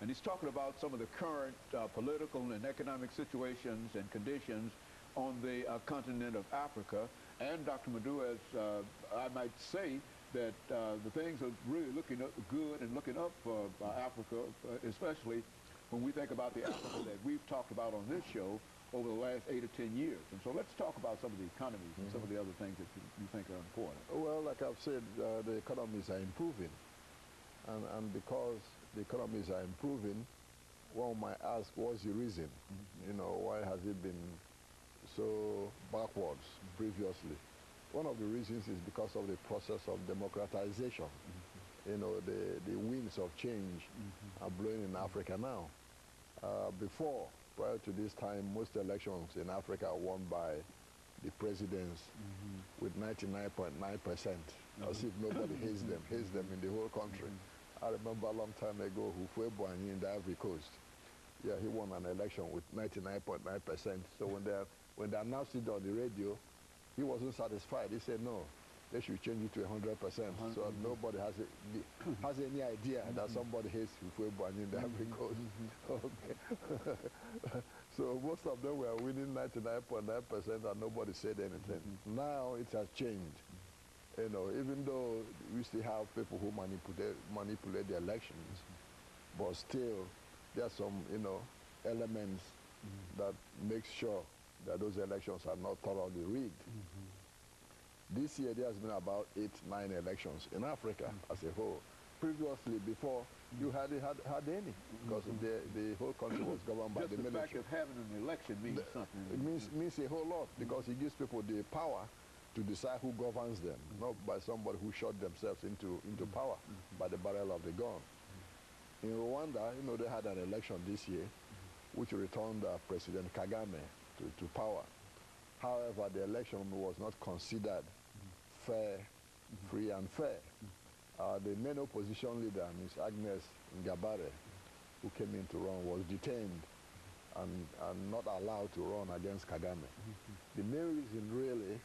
and he's talking about some of the current uh, political and economic situations and conditions on the uh, continent of Africa. And Dr. Madu, as uh, I might say, that uh, the things are really looking up good and looking up for Africa, uh, especially when we think about the Africa that we've talked about on this show over the last eight or ten years. And so let's talk about some of the economies and mm -hmm. some of the other things that you, you, think are important. Well, like I've said, uh, the economies are improving. And, and because the economies are improving, one might ask, what's the reason? Mm -hmm. You know, why has it been so backwards mm -hmm. previously? One of the reasons is because of the process of democratization. You know, the, the winds of change are blowing in Africa now. Uh, before, prior to this time, most elections in Africa are won by the presidents mm -hmm. with 99.9%, percent mm -hmm. as if nobody hates them, hates them in the whole country. Mm -hmm. I remember a long time ago, Houphouët-Boigny in the Ivory Coast. Yeah, he won an election with 99.9%. So when they when they announced it on the radio, he wasn't satisfied. He said, no, they should change it to 100%. percent so mm -hmm. nobody has, a, has any idea that mm-hmm. somebody hates Houphouët-Boigny in the Ivory mm-hmm. Coast. Mm-hmm. okay. so most of them were winning 99.9% and nobody said anything. Now it has changed. You know, even though we still have people who manipulate, manipulate the elections, but still there are some, you know, elements that make sure that those elections are not thoroughly rigged. This year there has been about eight, nine elections in Africa mm. as a whole. Previously, before, mm. you hardly had, had any because mm -hmm. the, the whole country was governed by Just the, the military. fact of having an election means the, something. It means, means a whole lot because it gives people the power to decide who governs them, mm. not by somebody who shot themselves into, into mm. power -hmm. by the barrel of the gun. In Rwanda, you know, they had an election this year which returned uh, President Kagame to, to power. However, the election was not considered fair, free and fair. Uh, the main opposition leader, Ms. Agnes Ngabare, who came in to run, was detained and, and not allowed to run against Kagame. -hmm. The main reason really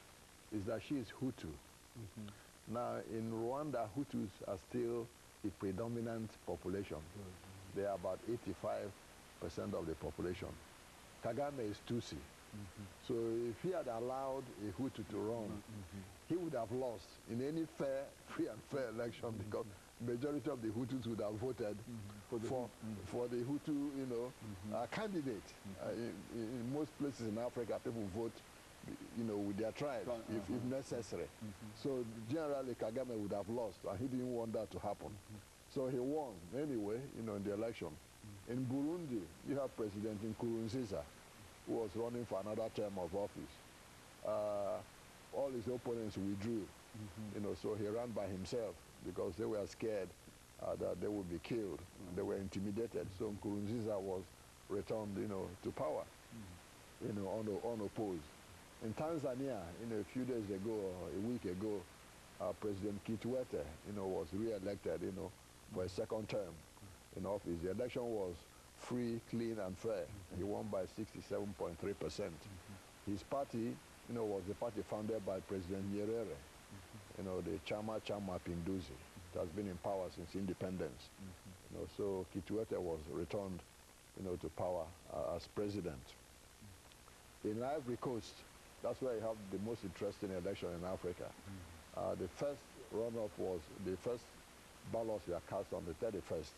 is that she is Hutu. Mm -hmm. Now, in Rwanda, Hutus are still a predominant population. Mm -hmm. They are about 85% of the population. Kagame is Tutsi. -hmm. So if he had allowed a Hutu to run, mm -hmm. he would have lost in any fair, free and fair election mm -hmm. because majority of the Hutus would have voted for, the, for, for the Hutu, you know, uh, candidate. Uh, in, in, most places in Africa, people vote you know, with their tribe, uh -huh. if, if, uh-huh. necessary. Mm -hmm. So generally, Kagame would have lost, and he didn't want that to happen. Mm -hmm. So he won anyway, you know, in the election. Mm -hmm. In Burundi, you have President Nkurunziza, who was running for another term of office. Uh, all his opponents withdrew, mm -hmm. you know, so he ran by himself because they were scared uh, that they would be killed. They were intimidated. So Nkurunziza was returned, you know, to power, you know, un unopposed. In Tanzania, you know, a few days ago, or a week ago, uh, President Kikwete, you know, was re-elected, you know, for a second term in office. The election was free, clean, and fair. He won by 67.3 percent. Mm -hmm. His party, you know, was the party founded by President Nyerere. Mm -hmm. You know, the Chama Cha Mapinduzi. It has been in power since independence. You know, so Kikwete was returned, you know, to power uh, as president. In Ivory Coast, that's where you have the most interesting election in Africa. Uh, the first runoff was, the first ballots were cast on the 31st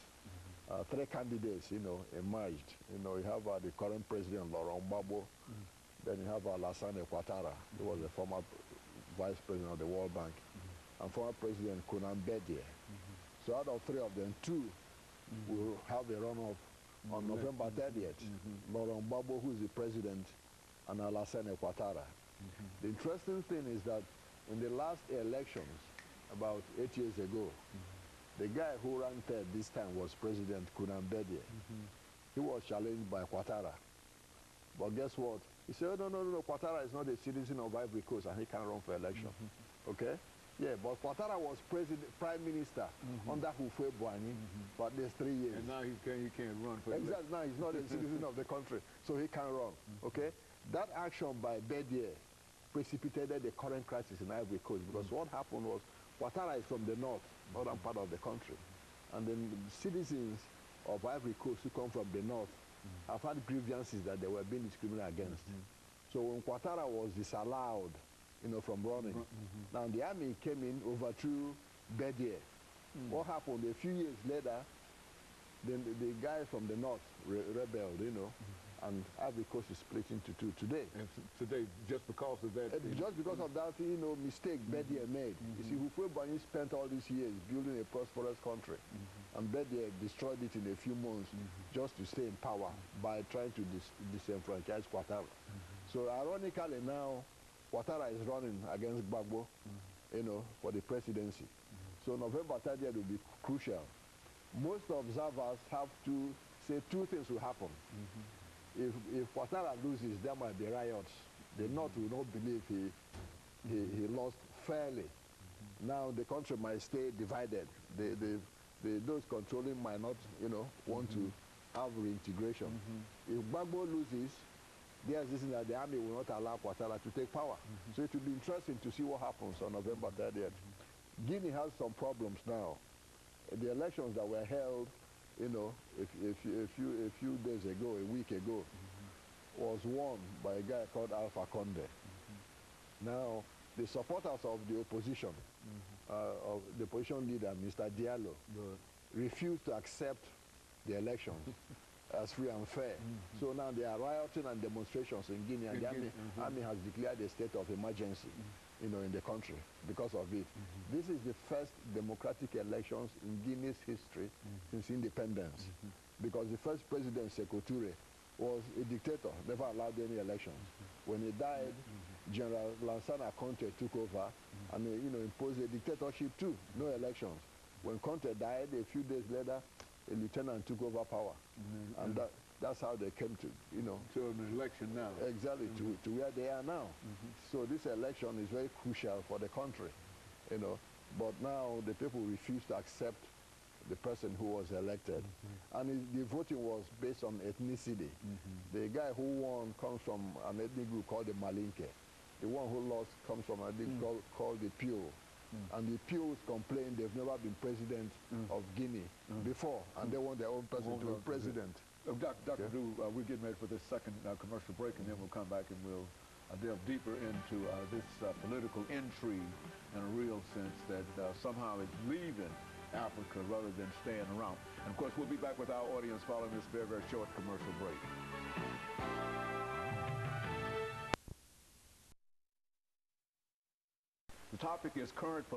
uh, three candidates, you know, emerged. You know, you have uh, the current president, Laurent Gbagbo. Mm. Then you have Alassane Ouattara, mm. who was the former vice president of the World Bank, mm. and former president Konan Bedie. -hmm. So out of three of them, two mm-hmm. will have a runoff on -hmm. November 30th. -hmm. Laurent Gbagbo, who is the president, and Alassane Ouattara. Mm-hmm. The interesting thing is that in the last elections, about eight years ago, mm-hmm. The guy who ran third this time was President Konan Bedie. Mm -hmm. He was challenged by Ouattara. But guess what? He said, oh, no, no, no, Ouattara is not a citizen of Ivory Coast and he can't run for election. Mm -hmm. Okay? Yeah, but Ouattara was president, prime minister mm -hmm. under Houphouët Boigny mm -hmm. for these three years. And now he can't, he can't run for Exactly. Now he's not a citizen of the country, so he can't run. Mm-hmm. Okay? That action by Bedie precipitated the current crisis in Ivory Coast because mm-hmm. what happened was Ouattara is from the north, northern part of the country. And then citizens of Ivory Coast who come from the north mm. have had grievances that they were being discriminated against. Mm-hmm. So when Ouattara was disallowed, you know, from running, mm-hmm. Mm-hmm. now the army came in, overthrew Bedie. Mm. What happened? A few years later, then the, the guy from the north re rebelled, you know, and Ivory Coast is split into two today. And today, just because of that, Uh, just because of that, you know, mistake mm-hmm. Bedie made. You mm-hmm. see, Houphouët-Boigny spent all these years building a prosperous country, mm-hmm. and Bedie destroyed it in a few months just to stay in power by trying to dis disenfranchise Ouattara. So ironically now, Ouattara is running against Gbagbo, you know, for the presidency. So November 30th will be crucial. Most observers have to say two things will happen. If, if Ouattara loses, there might be riots. The mm-hmm. North will not believe he, he, he lost fairly. Mm-hmm. Now the country might stay divided. The, the, the, those controlling might not, you know, want to mm-hmm. have reintegration. If Gbagbo loses, there's this thing that the army will not allow Ouattara to take power. So it will be interesting to see what happens on November 30th. Guinea has some problems now. The elections that were held, you know, if, if, a, few, a few days ago, a week ago, mm-hmm. was won by a guy called Alpha Conde. Mm-hmm. Now, the supporters of the opposition, mm-hmm. uh, of the opposition leader, Mr. Diallo, refused to accept the elections as free and fair. So now there are rioting and demonstrations in Guinea, and the army, Guinea, army has declared a state of emergency, you know, in the country because of it. Mm-hmm. This is the first democratic elections in Guinea's history mm-hmm. since independence, mm-hmm. because the first president, Sekou Touré, was a dictator, never allowed any elections. When he died, General Lansana Conte took over and uh, you know imposed a dictatorship too, no elections. When Conte died, a few days later, a lieutenant took over power, and that, that's how they came to you know to an election now. exactly to, mm-hmm. to where they are now. Mm-hmm. So this election is very crucial for the country, you know. But now the people refuse to accept the person who was elected, mm-hmm. and it, the voting was based on ethnicity. The guy who won comes from an ethnic group called the Malinke. The one who lost comes from a ethnic mm. called, called the Pio. Mm. And the Pios complain they've never been president mm. of Guinea before, and they want their own person to be president. Uh, Doc, Dr. Okay. Drew, uh, we're getting ready for this second uh, commercial break, and then we'll come back and we'll uh, delve deeper into uh, this uh, political intrigue in a real sense that uh, somehow is leaving Africa rather than staying around. And of course, we'll be back with our audience following this very, very short commercial break. The topic is current